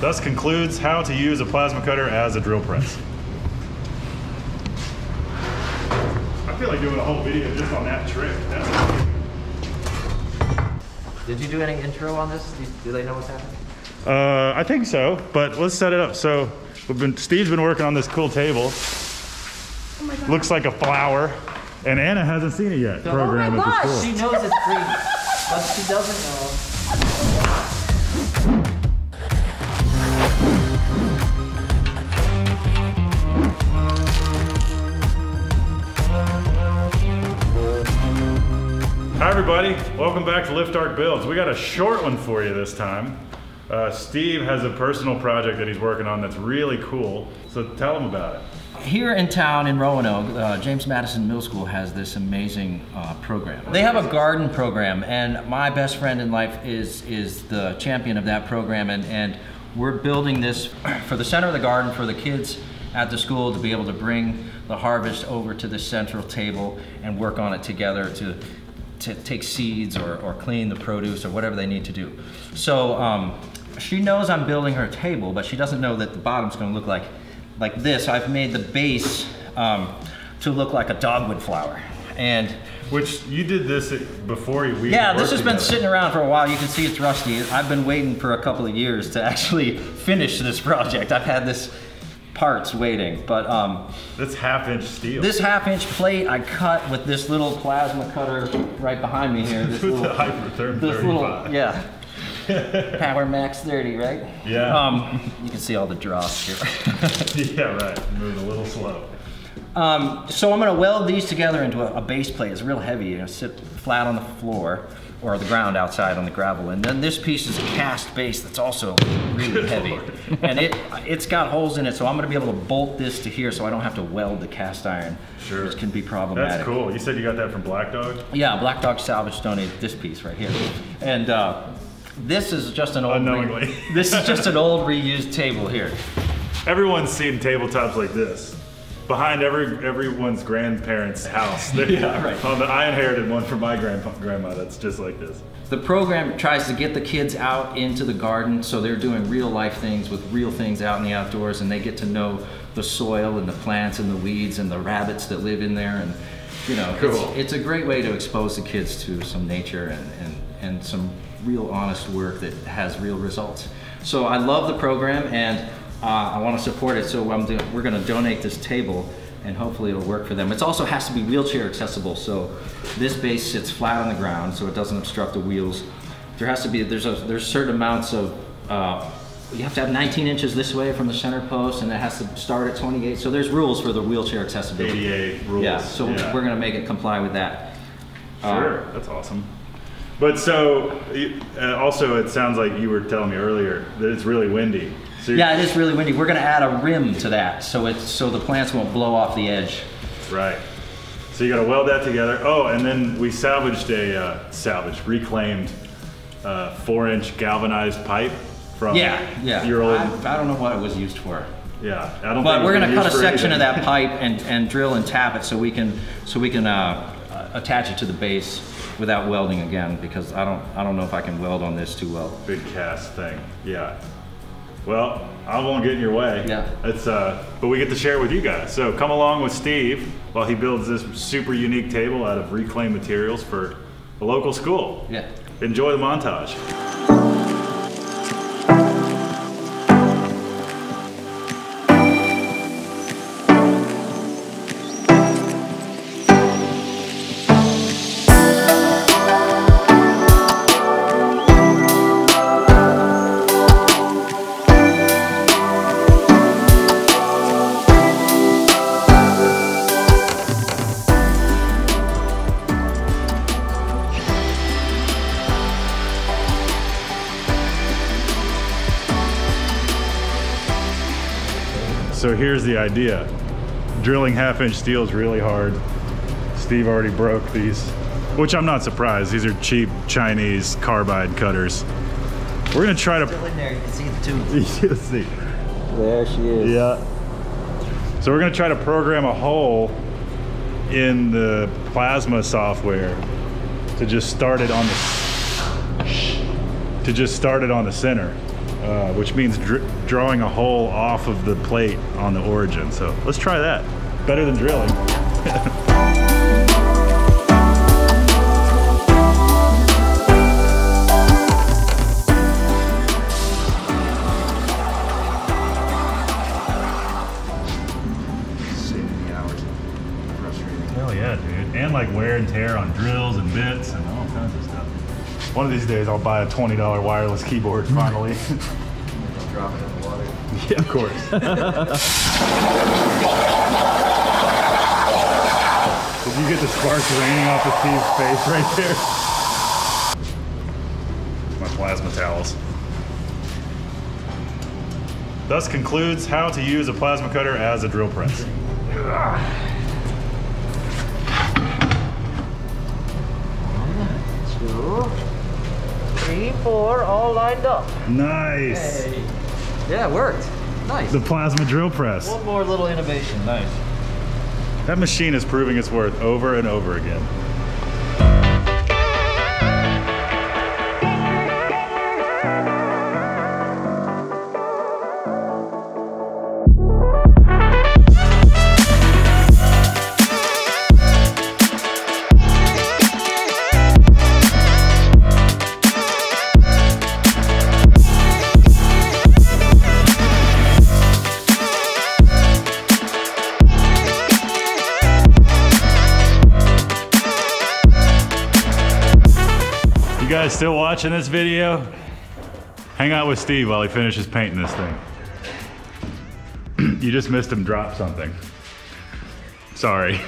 Thus concludes how to use a plasma cutter as a drill press. I feel like doing a whole video just on that trick. That's Did you do any intro on this? Do, do they know what's happening? Uh, I think so, but let's set it up. So we've been Steve's been working on this cool table. Looks like a flower, and Anna hasn't seen it yet. Program at the school. She knows it's green, but she doesn't know. Hi everybody, welcome back to Lift Arc Builds. We got a short one for you this time. Uh, Steve has a personal project that he's working on that's really cool. So tell him about it. Here in town in Roanoke, uh, James Madison Middle School has this amazing uh, program. They have a garden program, and my best friend in life is is the champion of that program, and and we're building this for the center of the garden for the kids at the school to be able to bring the harvest over to the central table and work on it together to to take seeds or, or clean the produce or whatever they need to do. So um, she knows I'm building her table, but she doesn't know that the bottom's going to look like like this. I've made the base um, to look like a dogwood flower. And Which you did this before we yeah, this has been together. sitting around for a while. You can see it's rusty. I've been waiting for a couple of years to actually finish this project. I've had this parts waiting, but um, That's half inch steel. this half inch plate I cut with this little plasma cutter right behind me here. This little, Hypertherm this little yeah. Powermax 30, right? Yeah. Um, you can see all the dross here. yeah, right. Moving a little slow. Um, so I'm gonna weld these together into a, a base plate. It's real heavy. You know, sit flat on the floor or the ground outside on the gravel. And then this piece is a cast base that's also really heavy. And it it's got holes in it, so I'm gonna be able to bolt this to here so I don't have to weld the cast iron, Sure. which can be problematic. That's cool. You said you got that from Black Dog? Yeah, Black Dog Salvage donated this piece right here. And uh, this is just an old Unknowingly. this is just an old reused table here. Everyone's seen tabletops like this. Behind every everyone's grandparents' house. They- Yeah, right. On the, I inherited one from my grandpa, grandma that's just like this. The program tries to get the kids out into the garden so they're doing real life things with real things out in the outdoors and they get to know the soil and the plants and the weeds and the rabbits that live in there and you know Cool. it's, it's a great way to expose the kids to some nature and, and, and some real honest work that has real results. So I love the program and uh, I want to support it so I'm do- we're going to donate this table and hopefully it'll work for them. It also has to be wheelchair accessible, so this base sits flat on the ground so it doesn't obstruct the wheels. There has to be there's a there's certain amounts of uh, you have to have 19 inches this way from the center post, and it has to start at 28. So there's rules for the wheelchair accessibility. ADA rules. Yeah, so Yeah. we're gonna make it comply with that. Uh, Sure, that's awesome. But so, uh, also, it sounds like you were telling me earlier that it's really windy. So Yeah, it is really windy. We're gonna add a rim to that, so it's so the plants won't blow off the edge. Right. So you got to weld that together. Oh, and then we salvaged a uh, salvaged, reclaimed uh, four-inch galvanized pipe from Yeah, yeah. your old. I, I don't know what it was used for. yeah, I don't. But we're gonna cut a section of that pipe and, and drill and tap it so we can so we can uh, attach it to the base without welding again because I don't I don't know if I can weld on this too well. big cast thing. Yeah. Well, I won't get in your way. Yeah. It's uh, but we get to share it with you guys. So come along with Steve while he builds this super unique table out of reclaimed materials for a local school. Yeah. Enjoy the montage. Here's the idea. Drilling half inch steel is really hard. Steve already broke these, which I'm not surprised. These are cheap Chinese carbide cutters. We're gonna try to, Still in there, you can see the tube. you see, There she is. yeah. So we're gonna try to program a hole in the plasma software to just start it on the, to just start it on the center. Uh, which means dr- drawing a hole off of the plate on the origin. So let's try that. Better than drilling. days I'll buy a $20 wireless keyboard finally. Drop it in the water. yeah, of course. Did you get the sparks raining off of Steve's face right there? My plasma towels. Thus concludes how to use a plasma cutter as a drill press. Four all lined up. Nice. Hey. Yeah, it worked. Nice. The plasma drill press. One more little innovation. Nice. That machine is proving its worth over and over again. Guys still watching this video? Hang out with Steve while he finishes painting this thing. you just missed him drop something. Sorry.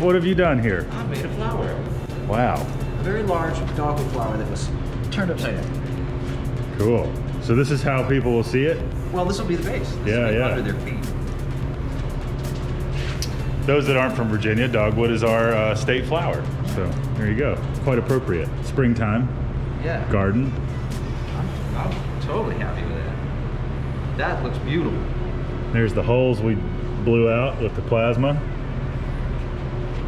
What have you done here? I made a flower. Wow, A very large dogwood flower that was turned upside down. cool. So this is how people will see it? Well, this will be the base. This Yeah, will be yeah. Under their feet. Those that aren't from Virginia, dogwood is our uh, state flower. So there you go. Quite appropriate. Springtime, Yeah. garden. I'm, I'm totally happy with that. That looks beautiful. There's the holes we blew out with the plasma.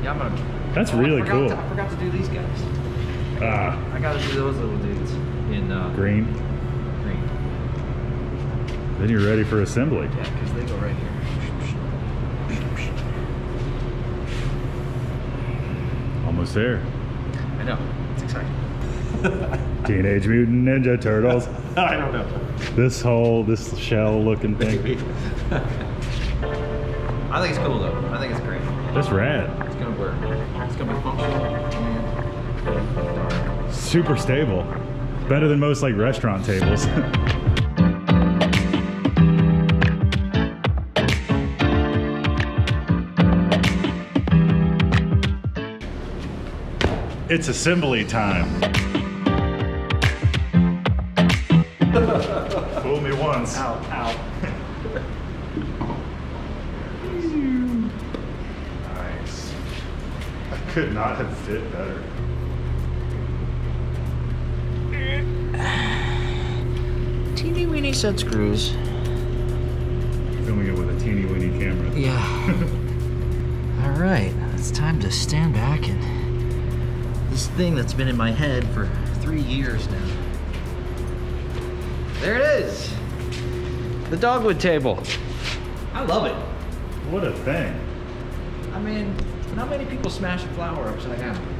Yeah, I'm gonna. That's Oh, really forgot cool. To, I forgot to do these guys. Ah, I gotta do those little dudes in uh, green. green. Then you're ready for assembly. Yeah, because they go right here. Almost there. I know. It's exciting. Teenage Mutant Ninja Turtles. I don't know. This whole, this shell looking thing. I think it's cool though. I think it's great. That's rad. It's gonna work. It's gonna be functional and Super stable. Better than most like restaurant tables. it's assembly time. Fool me once. ow, ow. Could not have fit better. Teeny weeny set screws. Filming it with a teeny weeny camera. Yeah. All right, it's time to stand back and this thing that's been in my head for three years now. There it is. The dogwood table. I love it. What a thing. I mean, not many people smash a flower upside down.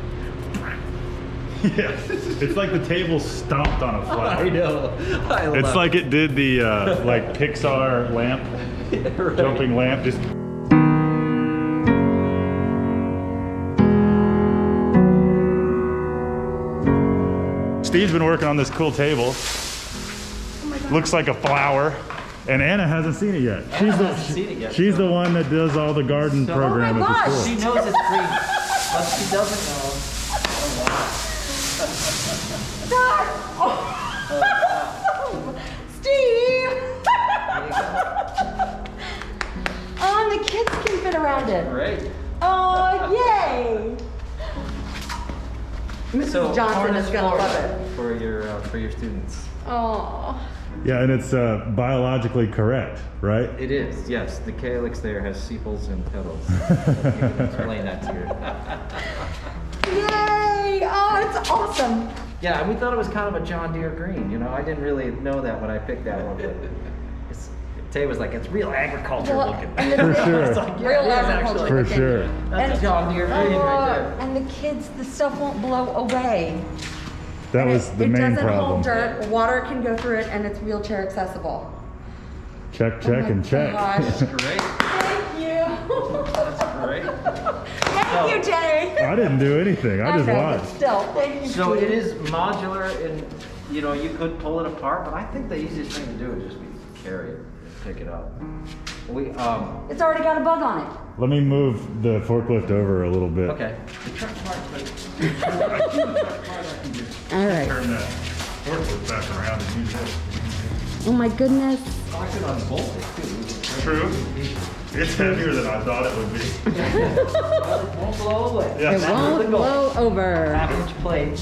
Yeah. It's like the table stomped on a flower. I know. I love It's like it did the uh, like Pixar lamp, it. Right. jumping lamp. Just Steve's been working on this cool table. Looks like a flower, and Anna hasn't seen it yet. Anna she's the, it yet, She's so. the one that does all the garden so, program oh at the school. She knows it's green, but she doesn't know. Oh, Oh. Steve! oh, the kids can fit around it. Great. Oh, yay! Mrs. So Johnson is gonna love it for your uh, for your students. Oh. Yeah, and it's uh, biologically correct, right? It is, yes. The calyx there has sepals and petals. you can explain that to your. Yay! Oh, it's awesome. Yeah, and we thought it was kind of a John Deere green. You know, I didn't really know that when I picked that one, but it's, Tay was like, it's real agriculture Well, looking. and the- For sure. It's like, yeah, Real it is agriculture actually. For looking. sure. That's And- a John Deere green Oh, right there. And the kids, the stuff won't blow away. That And was it, the it main doesn't problem. hold dirt. Water can go through it, and it's wheelchair accessible. Check, check, oh my and check. Gosh. Great. Thank you. That's great. Thank you, Jenny. I didn't do anything. I just know, but watched. Still, thank you. So Steve. it is modular and, you know, you could pull it apart, but I think the easiest thing to do is just be carry it, and pick it up. We, um, It's already got a bug on it. Let me move the forklift over a little bit. okay. The truck part, All right. Turn that forklift back around and use it. Oh my goodness. I could unbolt it too. True. It's heavier than I thought it would be. It won't blow away. Yeah. It won't blow over. Half inch plate.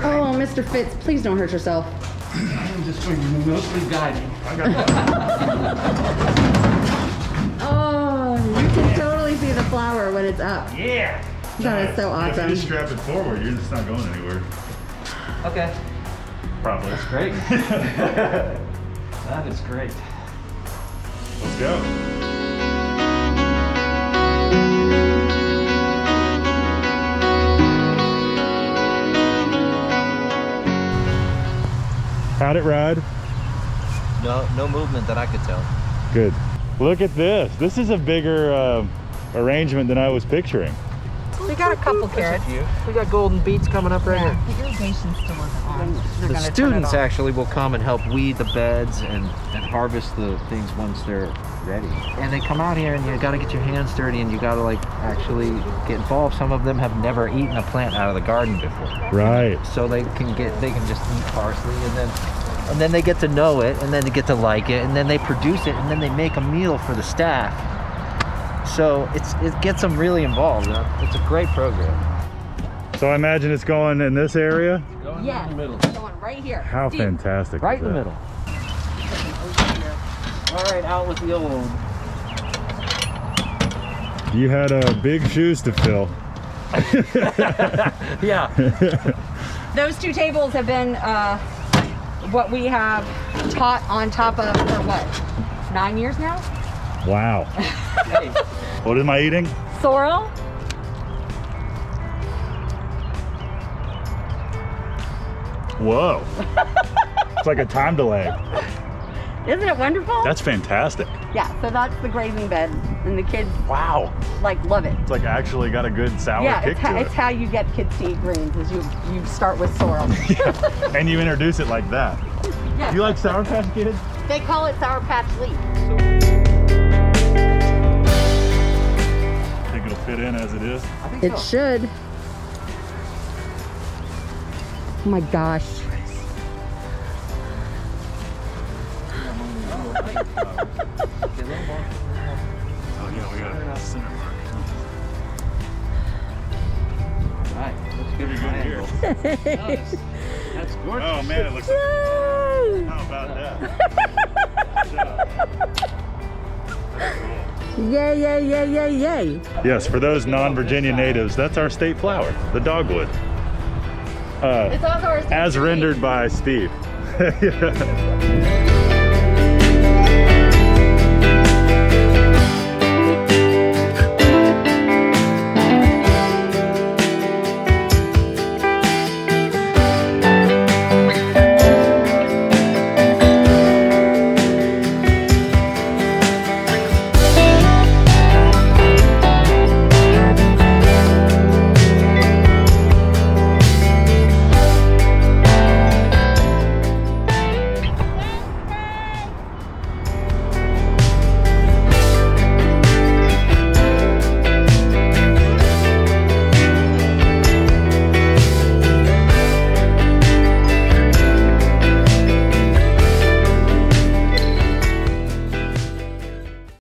Oh, Mr. Fitz, please don't hurt yourself. I'm just going to mostly guiding. I got that. Oh, you can totally see the flower when it's up. Yeah. That is so awesome. If you just strap it forward, you're just not going anywhere. Okay. Probably. Great. that is great. Let's go. How'd it ride? No, no movement that I could tell. Good. Look at this. This is a bigger uh, arrangement than I was picturing. We got a couple carrots. We got golden beets coming up right here. The irrigation still isn't on. They're The gonna turn it students actually will come and help weed the beds and, and harvest the things once they're ready. And they come out here and you gotta get your hands dirty and you gotta like actually get involved. Some of them have never eaten a plant out of the garden before. Right. So they can get they can just eat parsley and then and then they get to know it and then they get to like it and then they produce it and then they make a meal for the staff. So it's it gets them really involved. It's a great program. So I imagine it's going in this area. Yes, going right here. How Steve, fantastic. Right in the middle. All right, out with the old. You had uh, big shoes to fill. Yeah. Those two tables have been uh, what we have taught on top of for what? Nine years now? Wow. What am I eating? Sorrel? Whoa. it's like a time delay. Isn't it wonderful? That's fantastic. yeah, so that's the grazing bed, and the kids Wow. like love it. It's like actually got a good sour yeah, kick it's, how, to it's how you get kids to eat greens is you you start with sorrel. yeah. and you introduce it like that. Yeah. Do you like Sour Patch Kids? They call it sour patch leaf. Fit in as it is? It should. Oh my gosh. Oh yeah, we got a center mark. Right, looks good Pretty good here. That's, that's gorgeous. Oh man, it looks like How about that? Shut. Yay, yay, yay, yay, yay. Yes, for those non-Virginia natives, that's our state flower, the dogwood. Uh, It's also our as rendered by Steve. Yeah.